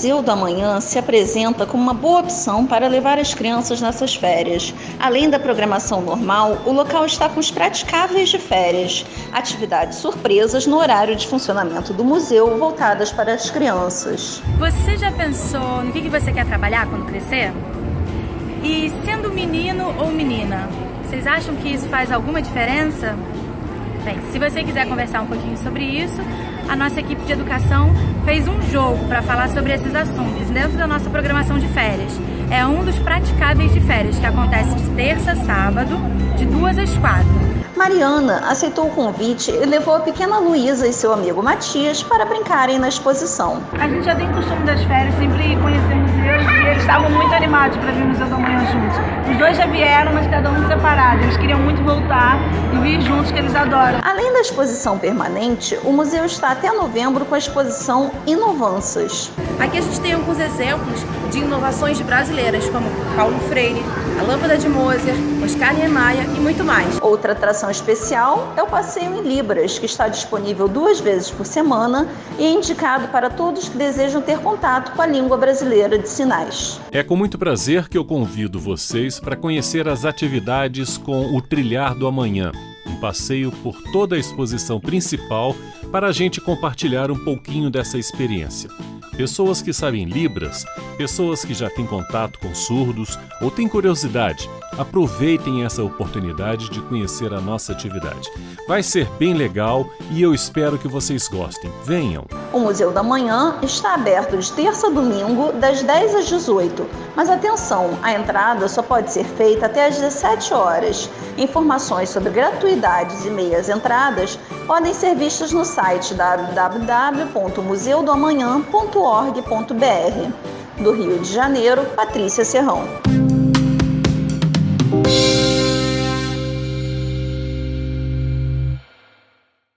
Museu do Amanhã se apresenta como uma boa opção para levar as crianças nessas férias. Além da programação normal, o local está com os praticáveis de férias, atividades surpresas no horário de funcionamento do museu voltadas para as crianças. Você já pensou no que você quer trabalhar quando crescer? E sendo menino ou menina, vocês acham que isso faz alguma diferença? Bem, se você quiser conversar um pouquinho sobre isso, a nossa equipe de educação fez um jogo para falar sobre esses assuntos dentro da nossa programação de férias. É um dos praticáveis de férias que acontece de terça a sábado, de duas às quatro. Mariana aceitou o convite e levou a pequena Luísa e seu amigo Matias para brincarem na exposição. A gente já tem costume das férias sempre conhecer museus eles estavam muito animados para vir no Museu da Manhã juntos. Os dois já vieram, mas cada um separado. Eles queriam muito voltar e vir juntos, que eles adoram. Além da exposição permanente, o museu está até novembro com a exposição Inovanças. Aqui a gente tem alguns exemplos de inovações brasileiras, como Paulo Freire, a Lâmpada de Mozart, Oscar Niemeyer e muito mais. Outra atração especial é o Passeio em Libras, que está disponível duas vezes por semana e é indicado para todos que desejam ter contato com a língua brasileira de sinais. É com muito prazer que eu convido vocês para conhecer as atividades com o Trilhar do Amanhã um passeio por toda a exposição principal para a gente compartilhar um pouquinho dessa experiência. Pessoas que sabem Libras, pessoas que já têm contato com surdos ou têm curiosidade, aproveitem essa oportunidade de conhecer a nossa atividade. Vai ser bem legal e eu espero que vocês gostem. Venham! O Museu da Manhã está aberto de terça a domingo, das 10 às 18. Mas atenção, a entrada só pode ser feita até às 17 horas. Informações sobre gratuidades e meias entradas podem ser vistas no site www.museudoamanhã.org.br. Do Rio de Janeiro, Patrícia Serrão.